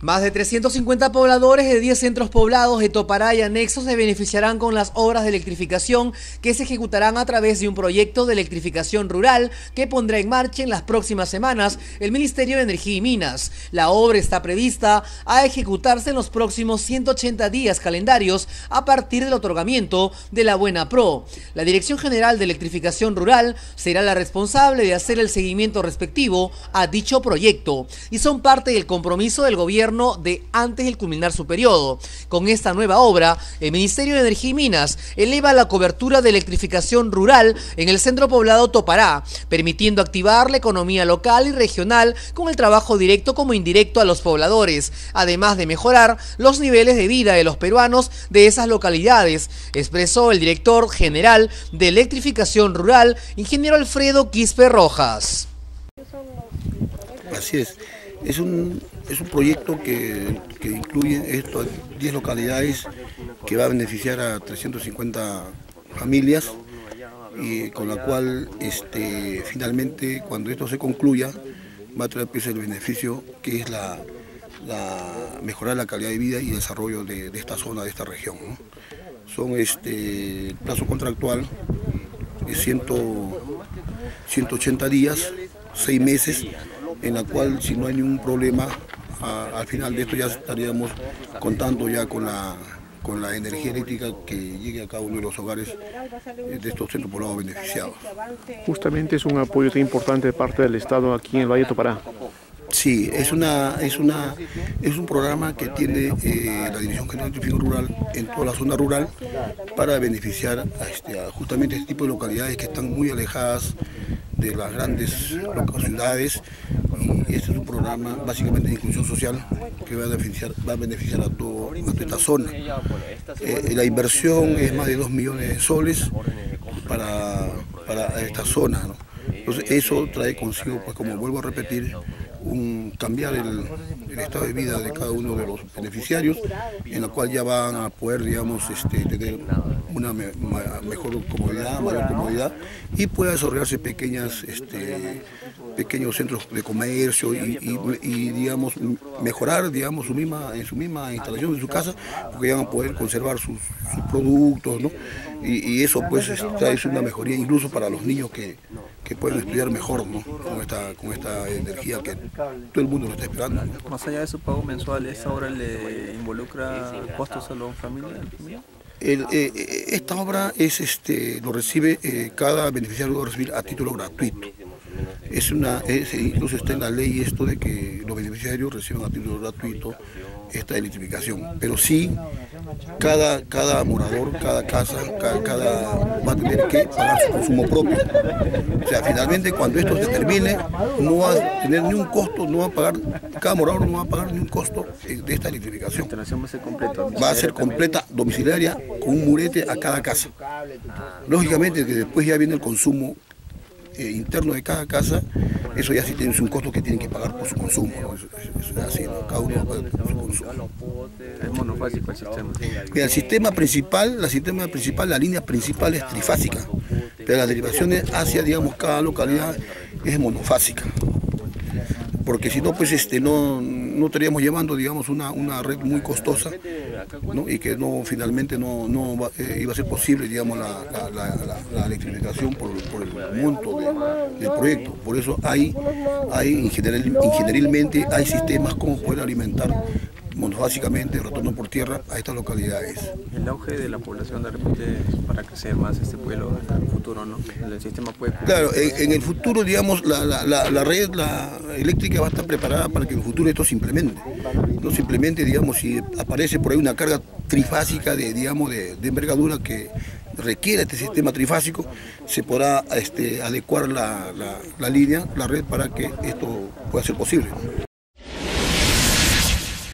Más de 350 pobladores de 10 centros poblados de Topará y anexos se beneficiarán con las obras de electrificación que se ejecutarán a través de un proyecto de electrificación rural que pondrá en marcha en las próximas semanas el Ministerio de Energía y Minas. La obra está prevista a ejecutarse en los próximos 180 días calendarios a partir del otorgamiento de la Buena Pro. La Dirección General de Electrificación Rural será la responsable de hacer el seguimiento respectivo a dicho proyecto y son parte del compromiso del gobierno de antes del culminar su periodo. Con esta nueva obra, el Ministerio de Energía y Minas eleva la cobertura de electrificación rural en el centro poblado Topará, permitiendo activar la economía local y regional con el trabajo directo como indirecto a los pobladores, además de mejorar los niveles de vida de los peruanos de esas localidades, expresó el director general de Electrificación Rural, ingeniero Alfredo Quispe Rojas. Así es. Es un, es un proyecto que, incluye estas 10 localidades que va a beneficiar a 350 familias y con la cual este, finalmente cuando esto se concluya va a traer pues, el beneficio que es la, mejorar la calidad de vida y desarrollo de, esta zona, de esta región. Son este, plazo contractual de 180 días, 6 meses, en la cual si no hay ningún problema, al final de esto ya estaríamos contando ya con la, con la energía eléctrica que llegue a cada uno de los hogares de estos centros poblados beneficiados. Justamente es un apoyo tan importante de parte del Estado aquí en el Valle de Topará. Sí, es, una, es, una, es un programa que tiene eh, la Dirección General de Tráfico Rural en toda la zona rural para beneficiar a, este, a justamente este tipo de localidades que están muy alejadas de las grandes ciudades y este es un programa básicamente de inclusión social que va a beneficiar, va a, beneficiar a, toda esta zona. Eh, la inversión es más de 2 millones de soles para, esta zona. Entonces eso trae consigo, pues como vuelvo a repetir, un, cambiar el, estado de vida de cada uno de los beneficiarios, en la cual ya van a poder, digamos, este, tener una mejor comodidad, mayor comodidad, y pueda desarrollarse pequeñas, este, pequeños centros de comercio y, digamos, mejorar, digamos, su misma, en su misma instalación de su casa, porque ya van a poder conservar sus, productos, ¿no? Y, eso pues trae una mejoría incluso para los niños que, que pueden estudiar mejor, ¿no? Con esta, con esta energía que todo el mundo lo está esperando. Más allá de su pago mensual, ¿esta obra le involucra costos a la familia? Eh, eh, esta obra es, este, lo recibe, eh, cada beneficiario lo recibe a título gratuito. Es una, incluso está en la ley esto de que los beneficiarios reciben a título gratuito esta electrificación. Pero sí, cada, cada morador, cada casa, cada, va a tener que pagar su consumo propio. O sea, finalmente cuando esto se termine, no va a tener ni un costo, no va a pagar, cada morador no va a pagar ni un costo de esta electrificación. va a ser completa. Va a ser completa, domiciliaria, con un murete a cada casa. Lógicamente que después ya viene el consumo eh, interno de cada casa, eso ya sí tiene un costo que tienen que pagar por su consumo. es así, cada uno paga por su consumo. Es monofásico el sistema. el sistema principal, la sistema principal, la línea principal es trifásica, pero las derivaciones hacia, digamos, cada localidad es monofásica porque si no, pues este, no, no estaríamos llevando, digamos, una, una red muy costosa y que no finalmente no, no eh, iba a ser posible, digamos, la, la, electrificación por, por, el monto del proyecto. Por eso hay, hay ingenierilmente, hay sistemas como poder alimentar básicamente retorno por tierra a estas localidades. El auge de la población de repente para crecer más este pueblo en el futuro, ¿no? El sistema puede... Claro, en, el futuro, digamos, la, la, red la eléctrica va a estar preparada para que en el futuro esto se implemente. No simplemente, digamos, si aparece por ahí una carga trifásica de, digamos, de, envergadura que requiere este sistema trifásico, se podrá este, adecuar la, la línea, la red, para que esto pueda ser posible.